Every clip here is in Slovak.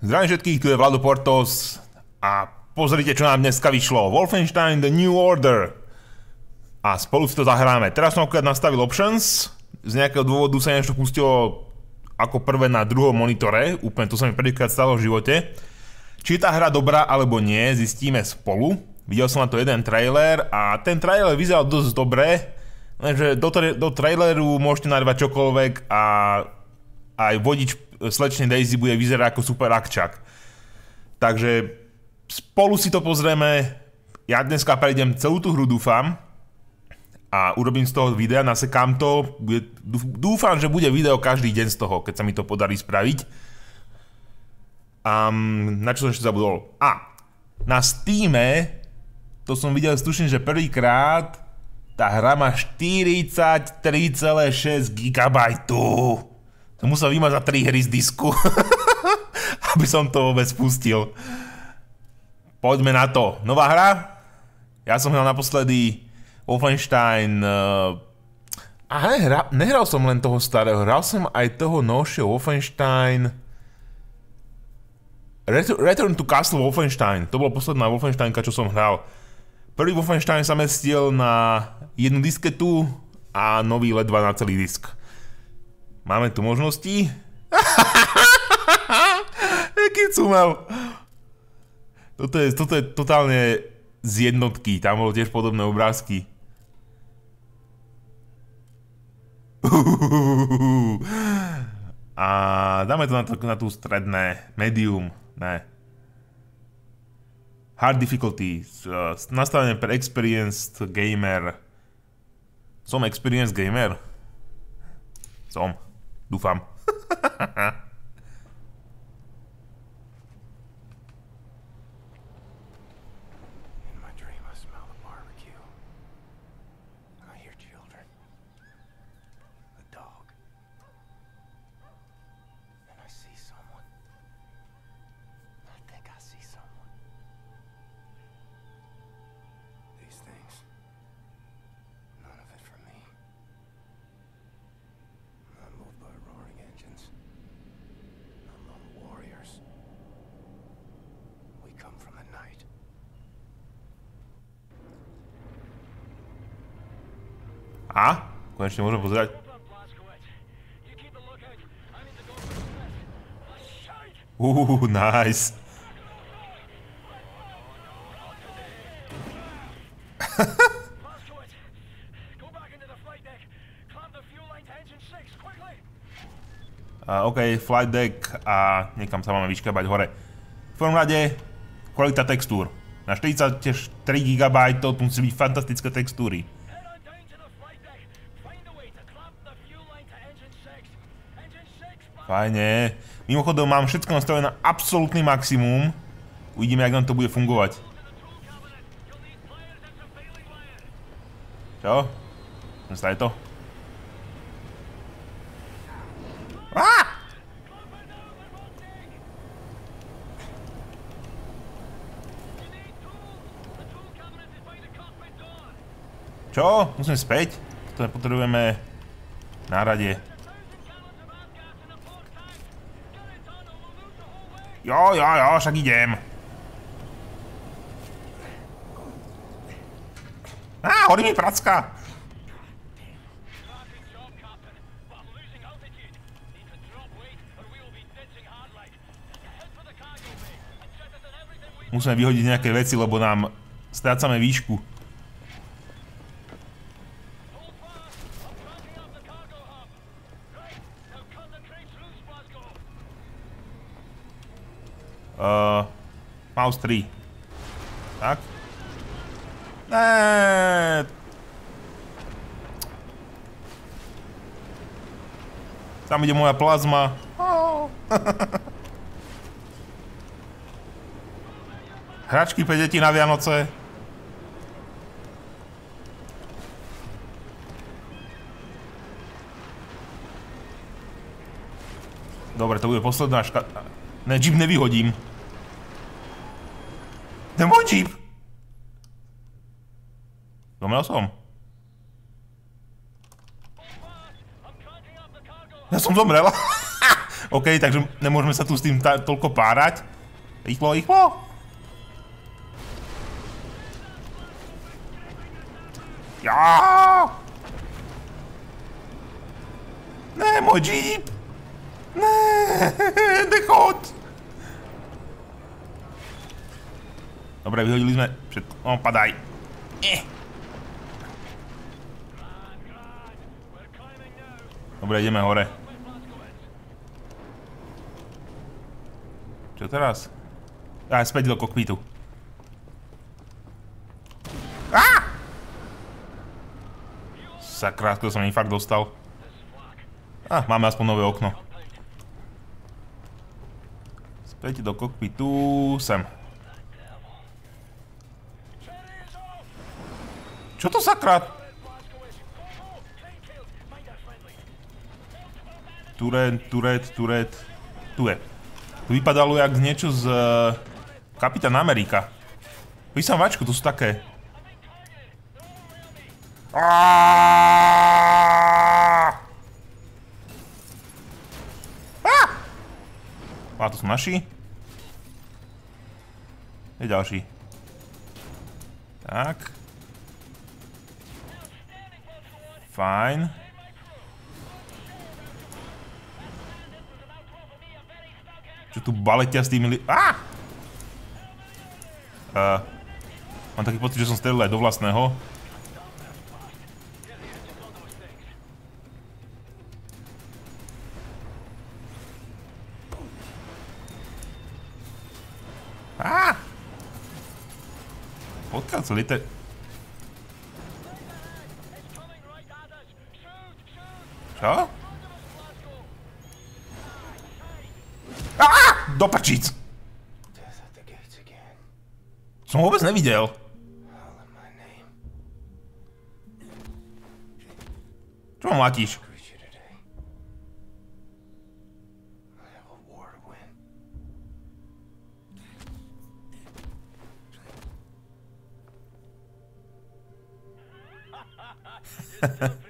Zdravím všetkých, tu je Vlado Portos a pozrite, čo nám dneska vyšlo. Wolfenstein The New Order. A spolu si to zahráme. Teraz som akurát nastavil options. Z nejakého dôvodu sa niečo pustilo ako prvé na druhom monitore. Úplne to sa mi prvýkrát stalo v živote. Či je tá hra dobrá alebo nie, zistíme spolu. Videl som na to jeden trailer a ten trailer vyzeral dosť dobre. Lenže do, tra- do traileru môžete narvať čokoľvek a aj vodič slečne Daisy bude vyzerať ako super akčak. Takže spolu si to pozrieme. Ja dneska prejdem celú tú hru, dúfam. A urobím z toho videa, nasekám to. Dúfam, že bude video každý deň z toho, keď sa mi to podarí spraviť. A na čo som ešte zabudol? A, na Steame, to som videl, stuším, že prvýkrát tá hra má 43,6 GB. Som musel vymazať 3 hry z disku, aby som to vôbec spustil. Poďme na to. Nová hra? Ja som hral naposledy Wolfenstein... Uh... A nehra, nehral som len toho starého, hral som aj toho novšieho Wolfenstein... Return to Castle Wolfenstein. To bol posledná Wolfensteinka, čo som hral. Prvý Wolfenstein sa mestil na jednu disketu a nový ledva na celý disk. Máme tu možnosti. Jaký cumel. Toto je, toto je totálne z jednotky. Tam bolo tiež podobné obrázky. A dáme to na, to, na tú stredné. Medium. Ne. Hard difficulty. Nastavené pre experienced gamer. Som experienced gamer? Som. Dúfam. A? Konečne môžem pozerať. Uuu, nice. OK, flight deck a niekam sa máme vyškabať hore. V prvom rade, kvalita textúr. Na 43 GB to musí byť fantastické textúry. Fajne. Mimochodom mám všetko nastavené na absolútny maximum. Uvidíme, jak nám to bude fungovať. Čo? Zostaje to? Á! Čo? Musím späť? To potrebujeme na rade. Jo, jo, jo, však idem. Á, horí mi pracka. Musíme vyhodiť nejaké veci, lebo nám strácame výšku. Uh, mouse 3. Tak. Ne. Tam ide moja plazma. Oh. Hračky pre deti na Vianoce. Dobre, to bude posledná ška... Ne, jeep nevyhodím. Ten môj Jeep! Zomrel som. Ja som zomrel. OK, takže nemôžeme sa tu s tým toľko párať. Rýchlo, rýchlo! Ja! Ne, môj jeep! Ne, nechoď! Dobre, vyhodili sme všetko. No, padaj. Eh. Dobre, ideme hore. Čo teraz? Aj, späť do kokpitu. Á! Sakra, to som infarkt dostal. Á, máme aspoň nové okno. Späť do kokpitu, sem. Sakra? Turet, turet, turet. Tu je. To vypadalo jak niečo z... Uh, Kapitán Amerika. Písam vačku, to sú také... A to sú naši. Je ďalší. Tak. Fajn. Čo tu baletia s tými li... Á! Uh, mám taký pocit, že som strelil aj do vlastného. Á! Odkiaľ sa liete... Čo? Do prčíc! Som ho vôbec nevidel. Čo ma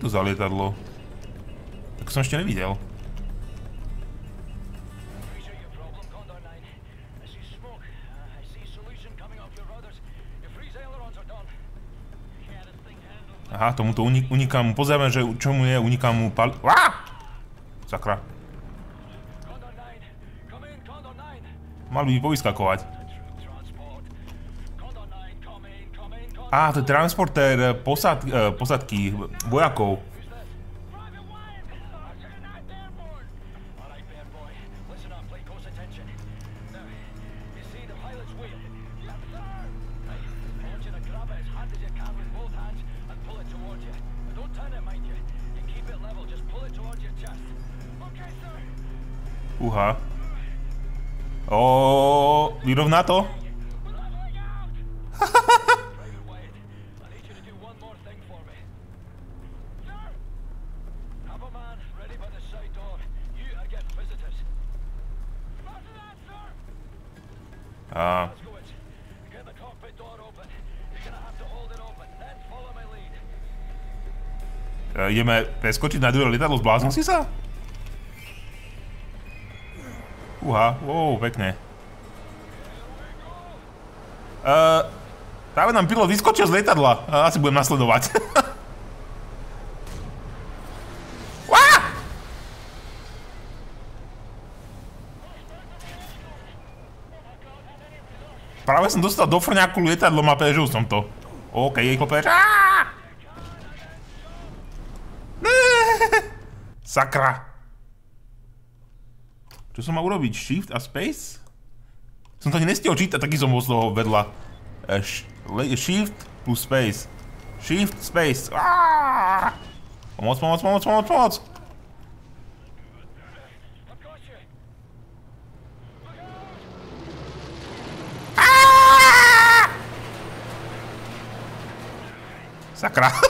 je to za lietadlo? Tak som ešte nevidel. Aha, tomuto uniká mu, pozrieme, že čo mu je, uniká mu pal... Á! Sakra. Mal by mi Á, to je transportér eh, posad, uh, posadky vojakov. Uha. O, vyrovná to? Ideme preskočiť na druhé lietadlo, zbláznil si sa? Uha, wow, pekne. Uh, práve nám pilot vyskočil z lietadla. Asi budem nasledovať. Práve som dostal do frňaku lietadlo a prežil som to. OK, jej klopeš. Sakra. Čo som mal urobiť? Shift a space? Som to ani nestihol čítať, taký som bol z toho vedľa. Shift plus space. Shift, space. Pomoc, pomoc, pomoc, pomoc, pomoc! Sakra.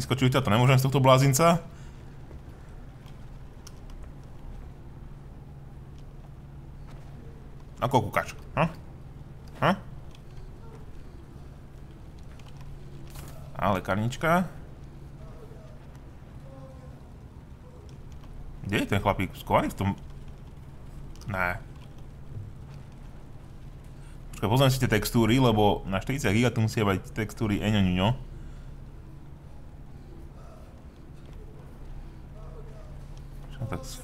Vyskočili ťa to nemôžem z tohto blázinca. Ako kúkač? Hm? Hm? A lekárnička. Kde je ten chlapík skovaný v tom? Ne. Počkaj, pozriem si tie textúry, lebo na 40 GB tu musia mať textúry eňoňuňo. Čo tak... s-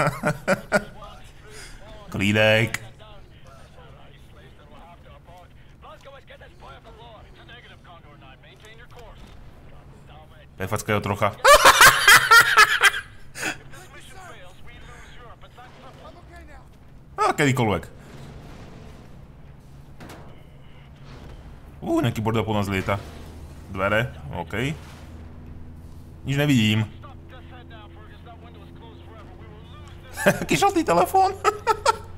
Klídek. Prefackajú trocha. A kedykoľvek. Ú, nejaký bordel po nás lieta. Dvere, OK. Nič nevidím. Aqui já tem telefone.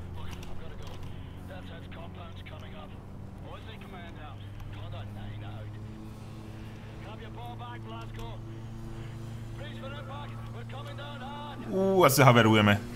Uh, altså, det her vært OME.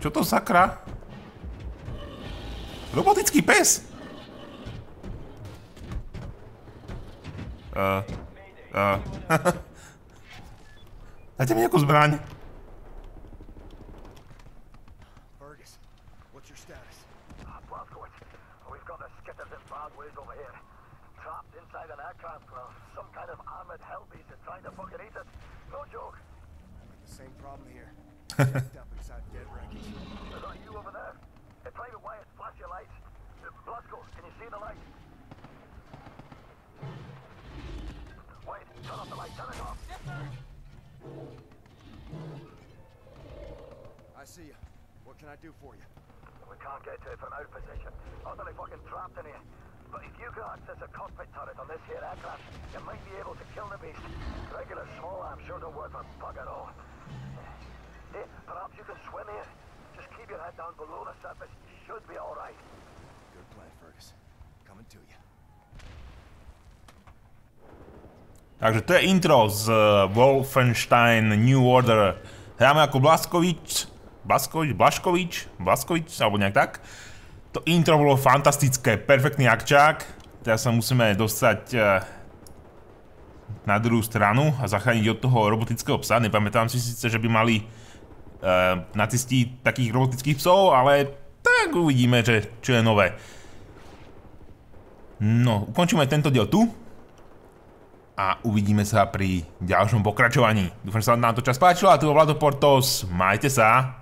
Čo to sakra? Robotický pes! Uh, uh, Dajte mi nejakú zbraň. Some kind of armored hell beast is trying to fucking eat us. No joke. Same problem here. I see you. What can I do for you? We can't get to it from our position. I'm fucking trapped in here. But if you can access a cockpit turret on this here aircraft, you might be able to kill the beast. Regular small arms sure don't work for bugger all. Perhaps you can swim here. Just keep your head down below the surface. You should be alright. Good plan, Fergus. Coming to you. Takže to je intro z eh, Wolfenstein New Order. Hráme ako Blaskovič, Blaskovič, Blaškovič, Blaskovič, alebo nejak tak. To intro bolo fantastické, perfektný akčák. Teraz sa musíme dostať eh, na druhú stranu a zachrániť od toho robotického psa. Nepamätám si síce, že by mali uh, nacisti takých robotických psov, ale tak uvidíme, že čo je nové. No, ukončíme tento diel tu a uvidíme sa pri ďalšom pokračovaní. Dúfam, že sa vám to čas páčilo a tu bol Vlado Portos. Majte sa.